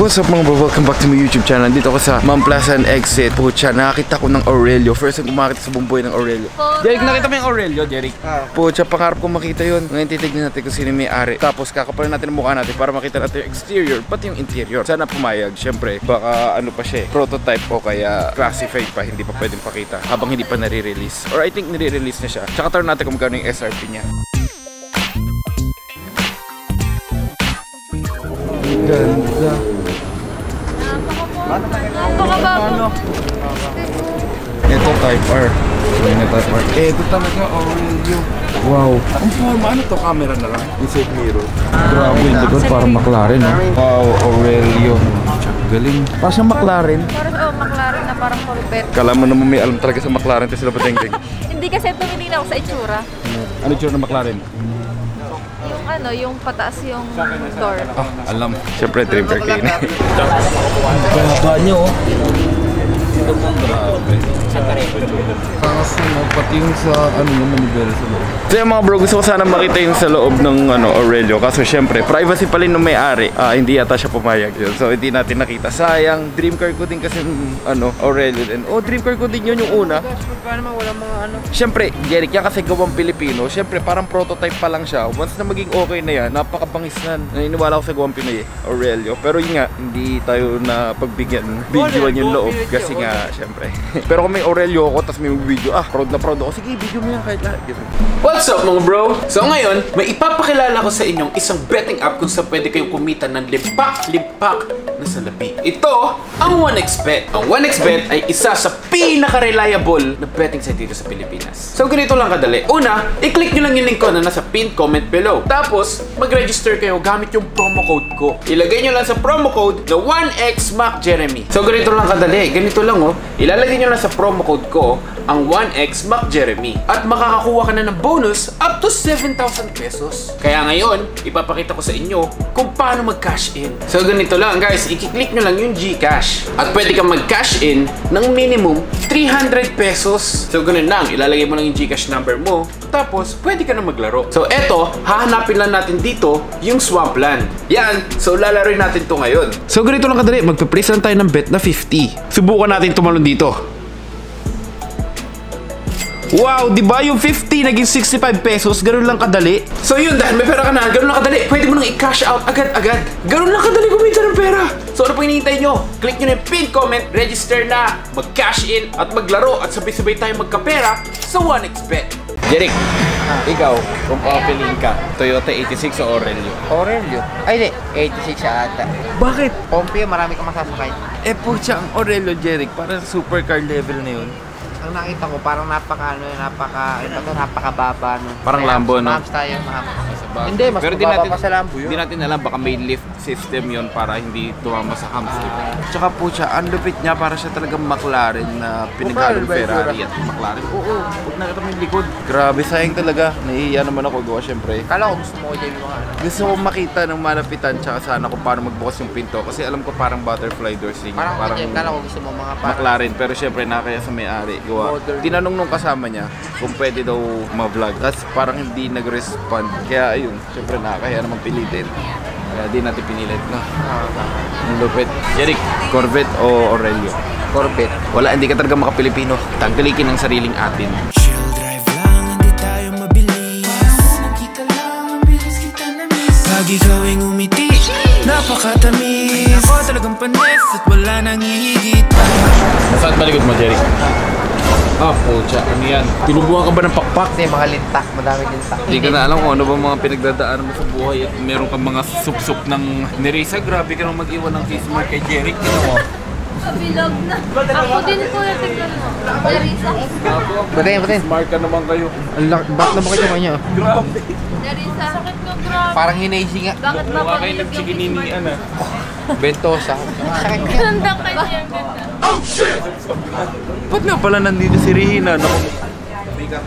What's up mga bro? Welcome back to my YouTube channel. Dito ako sa and Exit. Pucha, nakakita ko ng Aurelio. First time kumakita sa bumboy ng Aurelio. Jeric, nakita mo yung Aurelio, Jeric? Ah. Pucha, pangarap ko makita yun. Ngayon titignan natin kung sino may ari. Tapos kakapalan natin ang mukha natin para makita natin yung exterior, pati yung interior. Sana pumayag. Siyempre, baka ano pa siya eh, prototype o kaya classified pa, hindi pa pwedeng pakita habang hindi pa nare-release. Or I think nare-release na siya. Tsaka turn natin kung magkano yung SRP niya. Ganda. Napakabago. Ito type R. Yun na type R. Eh, ito talaga Aurelio. Wow. Ang forma, ano to? Camera na lang. Inside mirror. Grabe yung likod, parang McLaren, no? Wow, Aurelio. Galing. Parang siyang McLaren. Parang oh, McLaren na parang Corvette. Kala mo naman may alam talaga sa McLaren kasi sila patengdeng. Hindi kasi tumingin ako sa itsura. ano yung ng McLaren? Ano, yung pataas yung door. Ah, alam. Siyempre, dream car kayo na. Baba nyo, oh. Tapos mo, pati yung sa ano yung manibela sa loob. So yung mga bro, gusto ko sana makita yung sa loob ng ano, Aurelio. Kaso syempre, privacy pa rin ng may-ari. Ah, hindi yata siya pumayag yun. So hindi natin nakita. Sayang, dream car ko din kasi ano, Aurelio din. Oh, dream car ko din yun yung una. Paano naman wala mga ano? Siyempre, Jeric, yan kasi gawang Pilipino. Siyempre, parang prototype pa lang siya. Once na maging okay na yan, napakabangis na. Naniniwala ako sa gawang Pinoy, eh, Aurelio. Pero yun nga, hindi tayo na pagbigyan. Videoan yung loob. Kasi nga, siyempre. Pero kung may Aurelio ako, tapos may video, ah, proud na proud ako. Sige, video mo yan kahit lahat. Ganun. What's up mga bro? So ngayon, may ipapakilala ko sa inyong isang betting app kung saan pwede kayong kumita ng limpak-limpak na salapi. Ito, ang 1xBet. Ang 1xBet ay isa sa pinaka-reliable na betting site dito sa Pilipinas. So ganito lang kadali. Una, i-click nyo lang yung link ko na nasa pinned comment below. Tapos, mag-register kayo gamit yung promo code ko. Ilagay nyo lang sa promo code na 1xMacJeremy. So ganito lang kadali. Ganito lang oh. Ilalagay nyo lang sa promo code ko ang 1xMacJeremy. At makakakuha ka na ng bonus up to 7,000 pesos. Kaya ngayon, ipapakita ko sa inyo kung paano mag-cash in. So ganito lang guys, i-click nyo lang yung GCash. At pwede kang mag-cash in ng minimum 300 pesos. So ganun lang, ilalagay mo lang yung GCash number mo. Tapos, pwede ka na maglaro. So eto, hahanapin lang natin dito yung Swampland. Yan, so lalaroin natin to ngayon. So ganito lang kadali, magpe-place lang tayo ng bet na 50. Subukan natin tumalon dito. Wow, di ba yung 50 naging 65 pesos, ganun lang kadali. So yun, dahil may pera ka na, ganun lang kadali. Pwede mo nang i-cash out agad-agad. Ganun lang kadali kumita ng pera. So ano pa hinihintay nyo? Click nyo na yung pin comment, register na, mag-cash in, at maglaro, at sabay-sabay tayo magkapera sa 1xBet. Jeric, ikaw, kung papiliin ka, Toyota 86 o Aurelio? Aurelio. Ay, hindi. 86 siya ata. Bakit? Pompi, marami kang masasakay. Eh po siya ang Aurelio Jeric, parang supercar level na yun. Ang nakita ko, parang napaka, ano, napaka, ano to, napakababa, no? Parang Lambo, no? Mahams tayo, mahams. Bagay. Hindi, mas Pero di mababa natin, pa sa Lambo yun. Hindi natin alam, baka may lift system yon para hindi tumama sa hams. Tsaka po siya, ang lupit niya para siya talagang McLaren na ba yung Ferrari at McLaren. Oo, pag nakita mo yung likod. Grabe, sayang talaga. Naiiya naman ako gawa syempre. Kala ko gusto mo yung mga, ano. Gusto ko makita ng malapitan tsaka sana kung paano magbukas yung pinto kasi alam ko parang butterfly doors thing. Parang, parang kala ko gusto mo mga parang, McLaren pero syempre nakaya sa may-ari gawa. Modern. Tinanong nung kasama niya kung pwede daw ma-vlog. Tapos parang hindi nag-respond. Kaya ayun, syempre nakakaya naman pilitin. Kaya di natin pinilit, no? Ang lupit. Jeric, Corvette o Aurelio? Corvette. Wala, hindi ka talaga makapilipino. Tangkilikin ang sariling atin. Chill drive lang, hindi tayo mabilis Unang kita lang, ang bilis kita Pag ngumiti, napakatamis Ako talagang panis at wala nang hihigit Saan malikot mo, Jeric? Ah, pucha. Ano yan? Tinubuhan ka ba ng pakpak? Kasi mga lintak, madami lintak. Hindi ka na alam kung ano ba mga pinagdadaanan mo sa buhay at meron kang mga sup-sup ng nirisa. Grabe ka nang mag-iwan ng kiss mark kay Jeric. Ano mo? Kabilog na. Ako din po yung tignan mo. Larissa. Batin, batin. Mark ka naman kayo. Ang lak, ba't naman kayo kanya? Grabe. Larissa. Sakit ko, grabe. Parang hinaysi nga. Bakit ba kayo nagchikininian ah. Bentosa. Sakit nga. Ganda kanya, ganda. Ba't nga pala nandito si Rihina? Naku, hindi ka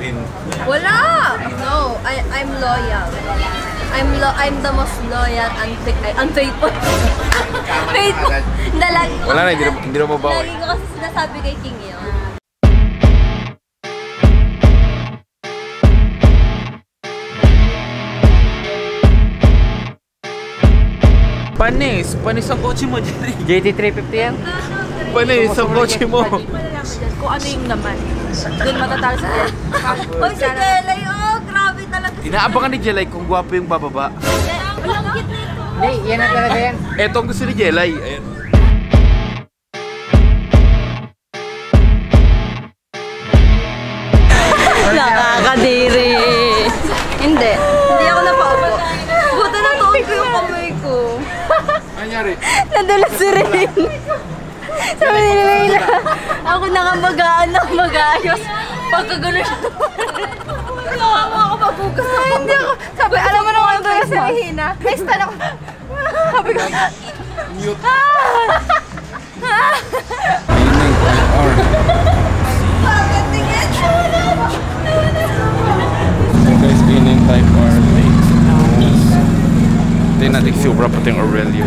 hindi. Wala! No, I, I'm loyal. I'm lo I'm the most loyal and ay, unfaithful. faithful. Ko Wala na, hindi na- hindi na mabawi. Lagi ko kasi sinasabi kay King yun. Panis! Panis ang kotse mo, Jerry. JT350 yan? Panis ang kotse mo. Kung ano yung naman. Doon matatalo sa. Hoy, si Jelay, oh, grabe talaga. Inaabangan ni Jelay kung gwapo yung bababa. Walang cute nito. Hindi, yan na talaga yan. Eto ang gusto ni Jelay. Ayan. Nakakadiri. Nadulas si Rin. Sabi ni Leila, ako na nga mag-aan ako mag-aayos. Pagka gano'n siya. Nakakawa ako mabugas na Hindi ako. Sabi, alam mo naman ang dulas si Regina. Na-stun ako. Sabi ko, bakit tingin? Guys, spinning type R. Tingnan natin Supra pati yung Aurelio.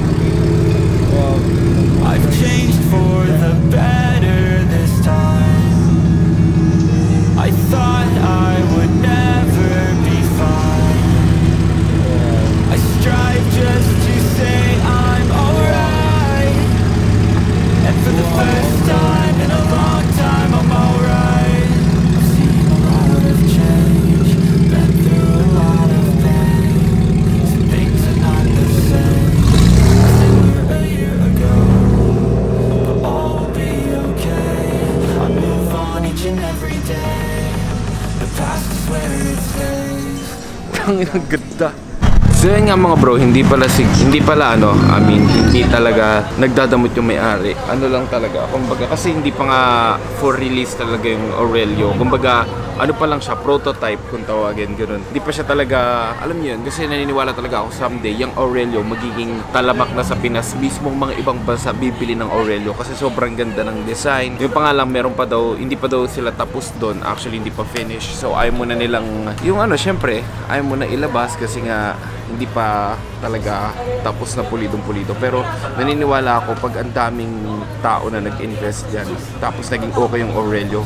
Ang ganda. So yun nga mga bro, hindi pala sig hindi pala ano, I mean, hindi talaga nagdadamot yung may-ari. Ano lang talaga, kumbaga kasi hindi pa nga for release talaga yung Aurelio. Kumbaga, ano pa lang siya, prototype kung tawagin, ganoon. Hindi pa siya talaga, alam niyo yun, kasi naniniwala talaga ako someday, yung Aurelio magiging talamak na sa Pinas. Mismong mga ibang bansa bibili ng Aurelio kasi sobrang ganda ng design. Yung pa nga lang, meron pa daw, hindi pa daw sila tapos doon. Actually, hindi pa finish. So, ayaw muna nilang, yung ano, syempre, ayaw muna ilabas kasi nga, hindi pa talaga tapos na pulidong pulido. Pero naniniwala ako pag ang daming tao na nag-invest dyan, tapos naging okay yung Aurelio.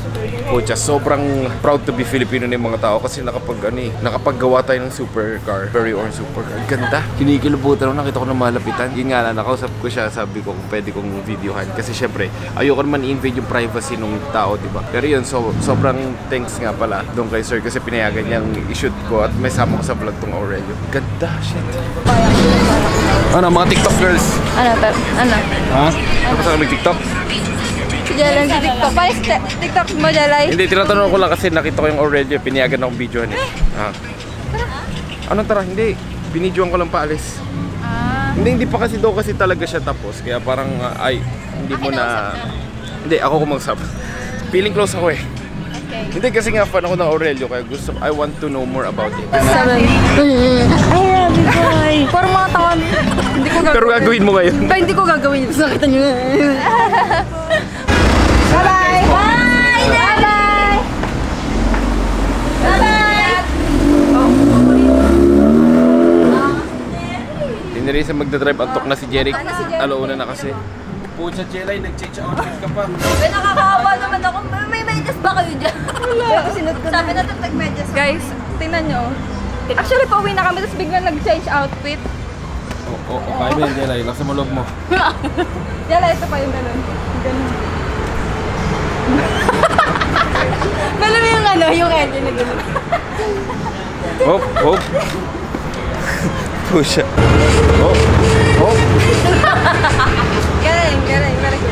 Pucha, sobrang proud to be Filipino ng mga tao kasi nakapag, ano, eh, nakapaggawa tayo ng supercar, very own supercar. Ganda. Kinikilubutan ako, nakita ko na malapitan. Yun nga lang, nakausap ko siya, sabi ko kung pwede kong videohan. Kasi syempre, ayoko naman i-invade yung privacy ng tao, di ba? Pero yun, so, sobrang thanks nga pala doon kay sir kasi pinayagan niyang i-shoot ko at may sama ko sa vlog tong Aurelio. Ganda, shit. Ano, mga TikTok girls? Ano, pero, ano? Ha? Tapos ako nag-TikTok? Si Jelay sa TikTok. Paris, TikTok mo, Jelay. Hindi, tinatanong ko lang kasi nakita ko yung Aurelio, pinayagan akong videohan eh. Ha? Ano tara? Hindi. Binidyoan ko lang paalis. Ah. Hindi, hindi pa kasi daw kasi talaga siya tapos. Kaya parang, ah, ay, hindi mo na... Hindi, ako kumausap. Feeling close ako eh. Okay. Hindi kasi nga fan ako ng Aurelio kaya gusto I want to know more about it. Sabi, I love you, boy. Parang mga tawon. Hindi ko gagawin. Pero gagawin mo ngayon. Ba, hindi ko gagawin. Basta nakita nyo. Bye-bye! Bye! Bye-bye! Bye-bye! Sa magdadrive antok na si Jeric. Alauna na kasi. Pucha, Jelay, nag-change outfit ka pa. May nakakawa naman ako. May, may medyas ba kayo dyan? Wala. Sinod ko Sabi na ito, tag-medyas. Guys, tingnan nyo. Actually, pauwi na kami, tapos biglang nag-change outfit. Oo, oh, oh, mo yan, Jelay. Laksa mo loob mo. Yala, ito pa yung ganun. Ganun. Mo yung ano, yung engine na gano'n. Hop, hop. Pusha. Hop, hop.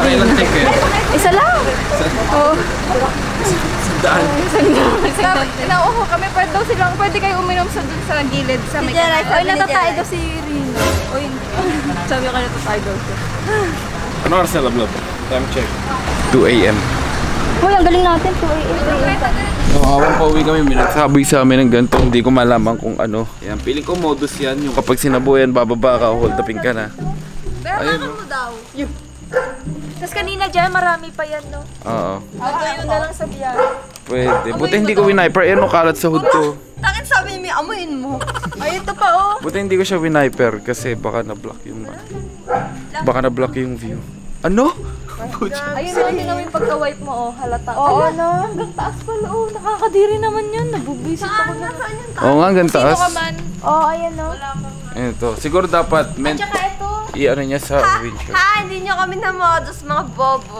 Rina. Isa lang. Oo. Daan. Sabi, nauho kami, pwede daw silang, pwede kayo uminom sa, dun sa gilid sa may sabi Oy, natatay daw si Rina. Oy, sabi ko natatay daw siya. Ano oras na love? Time check. 2 a.m. Uy, ang galing natin. 2 a.m. 3 a.m. Nakakawang pauwi kami, may nagsabi sa amin ng ganito, hindi ko malaman kung ano. Yan, feeling ko modus yan, yung kapag sinabuyan, bababa ka, hold upin ka na. Pero Ayun, ano mo daw? Tapos kanina dyan, marami pa yan, no? Oo, Magayo na lang sa biyahe. pwede. Buti hindi ko winiper, eh, no, kalat sa hood ko. Takit sabi niya, amuin mo. Ay, ito pa, oh. Buti hindi ko siya winiper kasi baka na-block yung Baka na-block yung view. Ano? Ayun na, tingnan mo yung pagka-wipe mo, oh. Halata. Oo, no? Hanggang taas pala. Oh, nakakadiri naman yun. Nabubisit ako na. Oo nga, hanggang taas. Oo, ayan, no? Ito, siguro dapat men Tsaka ito. I-ano niya sa windshield. Ha, hindi nyo kami na modus, mga bobo.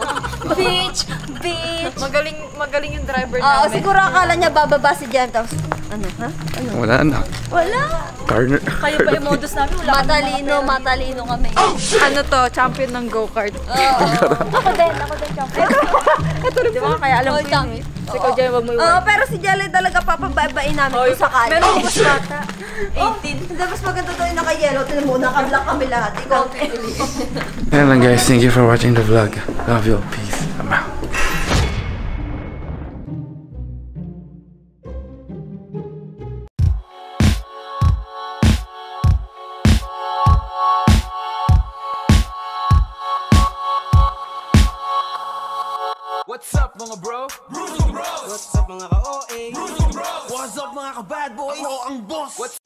bitch! Bitch! Magaling, magaling yung driver Oo, namin. siguro akala niya bababa si Jem. Tapos, ano, ha? Wala na. Wala. Partner. Kayo pa yung modus namin, wala kami Matalino, matalino kami. Ano to, champion ng go-kart. Ako din, ako din, champion. Ito rin po. Kaya alam ko yun eh. Si Ko Jen, wag mo Oo, pero si Jelly talaga papababain namin kung sakali. Meron ko mas bata. 18. Hindi, mas maganda daw yung naka-yellow. Tinan mo, naka-black kami lahat. Ikaw, Yan lang guys, thank you for watching the vlog. Love you, peace. What's up mga ka-OA? What's up mga ka-bad boys? Ako ang boss! What's